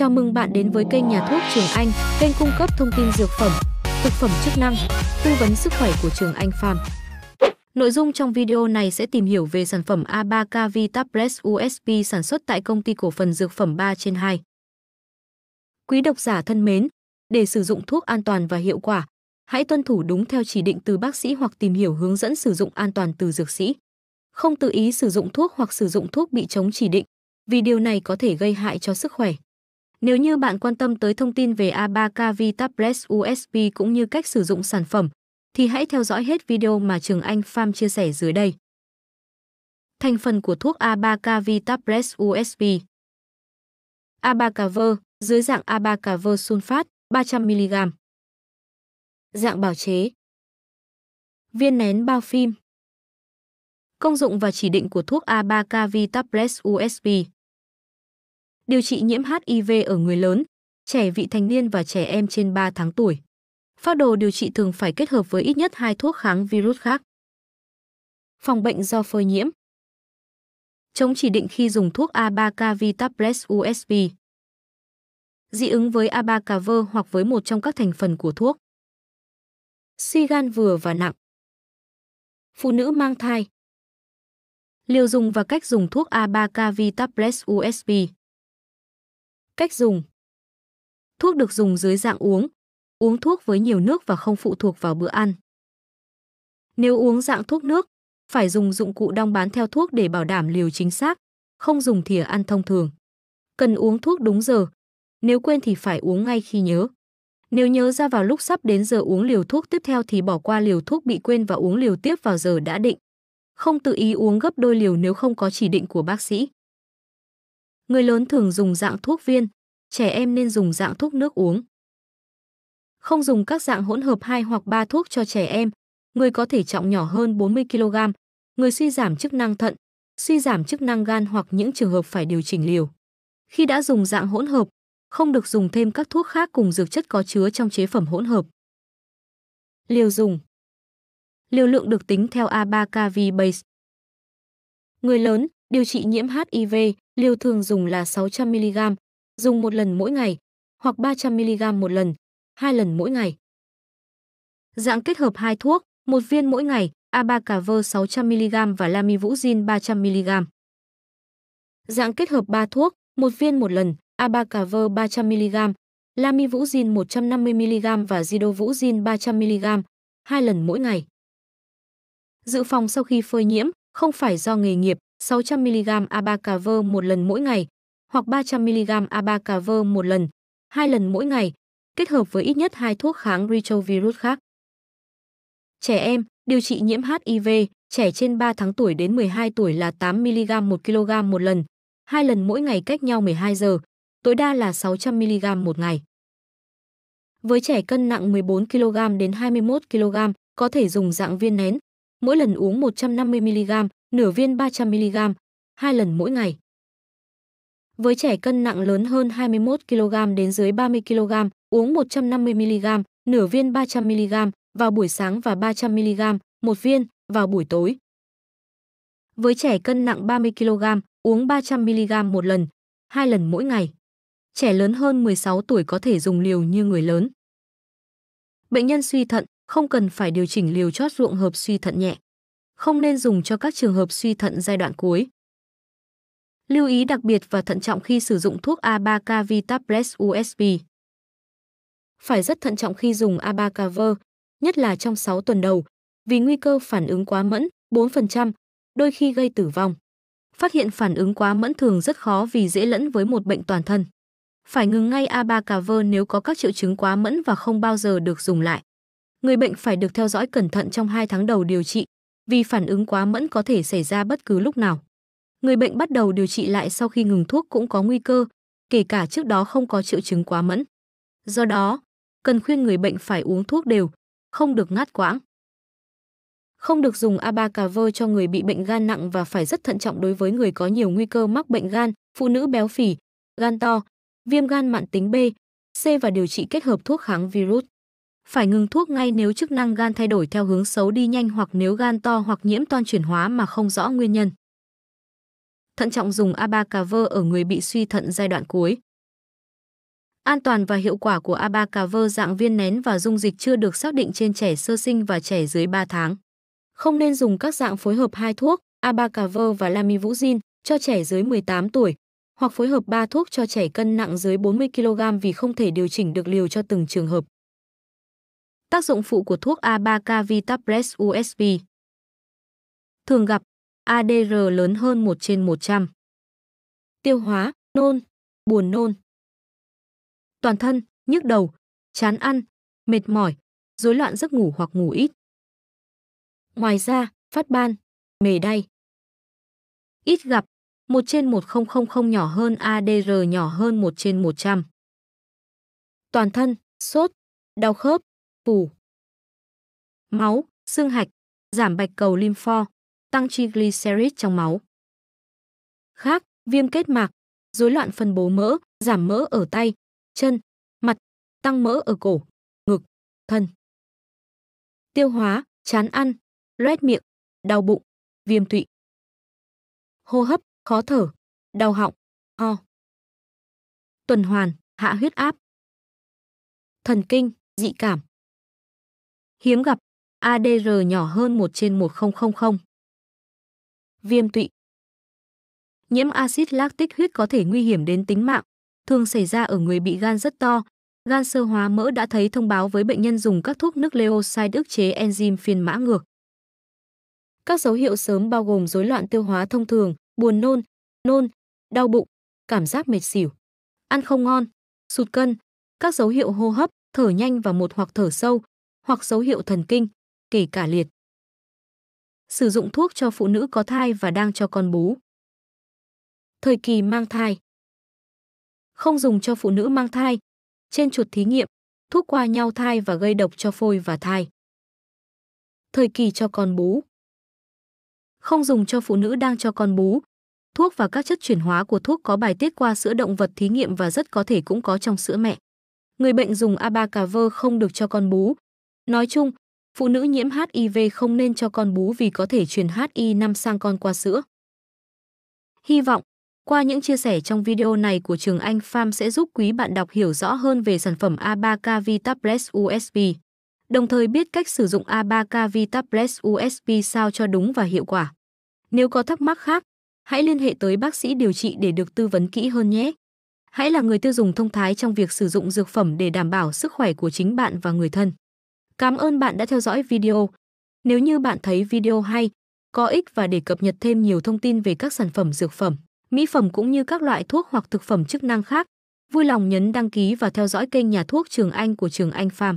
Chào mừng bạn đến với kênh Nhà thuốc Trường Anh, kênh cung cấp thông tin dược phẩm, thực phẩm chức năng, tư vấn sức khỏe của Trường Anh Farm. Nội dung trong video này sẽ tìm hiểu về sản phẩm A3K Vitapress USP sản xuất tại công ty cổ phần dược phẩm 3 trên 2. Quý độc giả thân mến, để sử dụng thuốc an toàn và hiệu quả, hãy tuân thủ đúng theo chỉ định từ bác sĩ hoặc tìm hiểu hướng dẫn sử dụng an toàn từ dược sĩ. Không tự ý sử dụng thuốc hoặc sử dụng thuốc bị chống chỉ định, vì điều này có thể gây hại cho sức khỏe. Nếu như bạn quan tâm tới thông tin về A3K Vitapress USP cũng như cách sử dụng sản phẩm, thì hãy theo dõi hết video mà Trường Anh Farm chia sẻ dưới đây. Thành phần của thuốc A3K Vitapress USP Abacaver, dưới dạng Abacaver sulfat, 300mg. Dạng bào chế Viên nén bao phim Công dụng và chỉ định của thuốc A3K Vitapress USP điều trị nhiễm HIV ở người lớn, trẻ vị thành niên và trẻ em trên 3 tháng tuổi. Phác đồ điều trị thường phải kết hợp với ít nhất hai thuốc kháng virus khác. Phòng bệnh do phơi nhiễm. Chống chỉ định khi dùng thuốc A3K Vitapress USP. Dị ứng với Abacaver hoặc với một trong các thành phần của thuốc. Suy gan vừa và nặng. Phụ nữ mang thai. Liều dùng và cách dùng thuốc A3K Vitapress USP. Cách dùng Thuốc được dùng dưới dạng uống, uống thuốc với nhiều nước và không phụ thuộc vào bữa ăn. Nếu uống dạng thuốc nước, phải dùng dụng cụ đong bán theo thuốc để bảo đảm liều chính xác, không dùng thìa ăn thông thường. Cần uống thuốc đúng giờ, nếu quên thì phải uống ngay khi nhớ. Nếu nhớ ra vào lúc sắp đến giờ uống liều thuốc tiếp theo thì bỏ qua liều thuốc bị quên và uống liều tiếp vào giờ đã định. Không tự ý uống gấp đôi liều nếu không có chỉ định của bác sĩ. Người lớn thường dùng dạng thuốc viên, trẻ em nên dùng dạng thuốc nước uống. Không dùng các dạng hỗn hợp 2 hoặc 3 thuốc cho trẻ em, người có thể trọng nhỏ hơn 40 kg, người suy giảm chức năng thận, suy giảm chức năng gan hoặc những trường hợp phải điều chỉnh liều. Khi đã dùng dạng hỗn hợp, không được dùng thêm các thuốc khác cùng dược chất có chứa trong chế phẩm hỗn hợp. Liều dùng Liều lượng được tính theo A3KV base. Người lớn, điều trị nhiễm HIV, liều thường dùng là 600mg, dùng một lần mỗi ngày, hoặc 300mg một lần, hai lần mỗi ngày. Dạng kết hợp hai thuốc, một viên mỗi ngày, Abacaver 600mg và Lamivudine 300mg. Dạng kết hợp 3 thuốc, một viên một lần, Abacaver 300mg, Lamivudine 150mg và Zidovudine 300mg, hai lần mỗi ngày. Dự phòng sau khi phơi nhiễm, không phải do nghề nghiệp, 600mg Abacaver một lần mỗi ngày hoặc 300mg Abacaver một lần, hai lần mỗi ngày, kết hợp với ít nhất hai thuốc kháng retrovirus khác. Trẻ em, điều trị nhiễm HIV, trẻ trên 3 tháng tuổi đến 12 tuổi là 8mg 1 kg một lần, hai lần mỗi ngày cách nhau 12 giờ, tối đa là 600mg một ngày. Với trẻ cân nặng 14 kg đến 21 kg, có thể dùng dạng viên nén, mỗi lần uống 150mg, nửa viên 300mg, hai lần mỗi ngày. Với trẻ cân nặng lớn hơn 21 kg đến dưới 30 kg, uống 150 mg, nửa viên 300 mg vào buổi sáng và 300 mg, một viên vào buổi tối. Với trẻ cân nặng 30 kg, uống 300 mg một lần, hai lần mỗi ngày. Trẻ lớn hơn 16 tuổi có thể dùng liều như người lớn. Bệnh nhân suy thận không cần phải điều chỉnh liều chót ruộng hợp suy thận nhẹ. Không nên dùng cho các trường hợp suy thận giai đoạn cuối. Lưu ý đặc biệt và thận trọng khi sử dụng thuốc A3K USP. Phải rất thận trọng khi dùng Abacaver, nhất là trong 6 tuần đầu, vì nguy cơ phản ứng quá mẫn, 4%, đôi khi gây tử vong. Phát hiện phản ứng quá mẫn thường rất khó vì dễ lẫn với một bệnh toàn thân. Phải ngừng ngay Abacaver nếu có các triệu chứng quá mẫn và không bao giờ được dùng lại. Người bệnh phải được theo dõi cẩn thận trong 2 tháng đầu điều trị, vì phản ứng quá mẫn có thể xảy ra bất cứ lúc nào. Người bệnh bắt đầu điều trị lại sau khi ngừng thuốc cũng có nguy cơ, kể cả trước đó không có triệu chứng quá mẫn. Do đó, cần khuyên người bệnh phải uống thuốc đều, không được ngắt quãng. Không được dùng Abacaver cho người bị bệnh gan nặng và phải rất thận trọng đối với người có nhiều nguy cơ mắc bệnh gan, phụ nữ béo phì, gan to, viêm gan mạn tính B, C và điều trị kết hợp thuốc kháng virus. Phải ngừng thuốc ngay nếu chức năng gan thay đổi theo hướng xấu đi nhanh hoặc nếu gan to hoặc nhiễm toan chuyển hóa mà không rõ nguyên nhân thận trọng dùng Abacaver ở người bị suy thận giai đoạn cuối. An toàn và hiệu quả của Abacaver dạng viên nén và dung dịch chưa được xác định trên trẻ sơ sinh và trẻ dưới 3 tháng. Không nên dùng các dạng phối hợp hai thuốc, Abacaver và Lamivudine, cho trẻ dưới 18 tuổi, hoặc phối hợp 3 thuốc cho trẻ cân nặng dưới 40 kg vì không thể điều chỉnh được liều cho từng trường hợp. Tác dụng phụ của thuốc A3K Vitapress USB Thường gặp ADR lớn hơn 1 trên 100. Tiêu hóa, nôn, buồn nôn. Toàn thân, nhức đầu, chán ăn, mệt mỏi, rối loạn giấc ngủ hoặc ngủ ít. Ngoài ra, phát ban, mề đay. Ít gặp, 1 trên 1000 nhỏ hơn ADR nhỏ hơn 1 trên 100. Toàn thân, sốt, đau khớp, phù. Máu, xương hạch, giảm bạch cầu lympho, tăng triglycerid trong máu. Khác, viêm kết mạc, rối loạn phân bố mỡ, giảm mỡ ở tay, chân, mặt, tăng mỡ ở cổ, ngực, thân. Tiêu hóa, chán ăn, loét miệng, đau bụng, viêm tụy. Hô hấp, khó thở, đau họng, ho. Tuần hoàn, hạ huyết áp. Thần kinh, dị cảm. Hiếm gặp, ADR nhỏ hơn 1 trên 1000. Viêm tụy. Nhiễm axit lactic huyết có thể nguy hiểm đến tính mạng, thường xảy ra ở người bị gan rất to. Gan sơ hóa mỡ đã thấy thông báo với bệnh nhân dùng các thuốc nước leoside ức chế enzyme phiên mã ngược. Các dấu hiệu sớm bao gồm rối loạn tiêu hóa thông thường, buồn nôn, nôn, đau bụng, cảm giác mệt xỉu, ăn không ngon, sụt cân, các dấu hiệu hô hấp, thở nhanh và một hoặc thở sâu, hoặc dấu hiệu thần kinh, kể cả liệt. Sử dụng thuốc cho phụ nữ có thai và đang cho con bú. Thời kỳ mang thai Không dùng cho phụ nữ mang thai. Trên chuột thí nghiệm, thuốc qua nhau thai và gây độc cho phôi và thai. Thời kỳ cho con bú Không dùng cho phụ nữ đang cho con bú. Thuốc và các chất chuyển hóa của thuốc có bài tiết qua sữa động vật thí nghiệm và rất có thể cũng có trong sữa mẹ. Người bệnh dùng abacaver không được cho con bú. Nói chung, phụ nữ nhiễm HIV không nên cho con bú vì có thể truyền HIV sang con qua sữa. Hy vọng, qua những chia sẻ trong video này của Trường Anh Farm sẽ giúp quý bạn đọc hiểu rõ hơn về sản phẩm A3K Vitapress USB, đồng thời biết cách sử dụng A3K Vitapress USB sao cho đúng và hiệu quả. Nếu có thắc mắc khác, hãy liên hệ tới bác sĩ điều trị để được tư vấn kỹ hơn nhé. Hãy là người tiêu dùng thông thái trong việc sử dụng dược phẩm để đảm bảo sức khỏe của chính bạn và người thân. Cảm ơn bạn đã theo dõi video. Nếu như bạn thấy video hay, có ích và để cập nhật thêm nhiều thông tin về các sản phẩm dược phẩm, mỹ phẩm cũng như các loại thuốc hoặc thực phẩm chức năng khác, vui lòng nhấn đăng ký và theo dõi kênh nhà thuốc Trường Anh của Trường Anh Farm.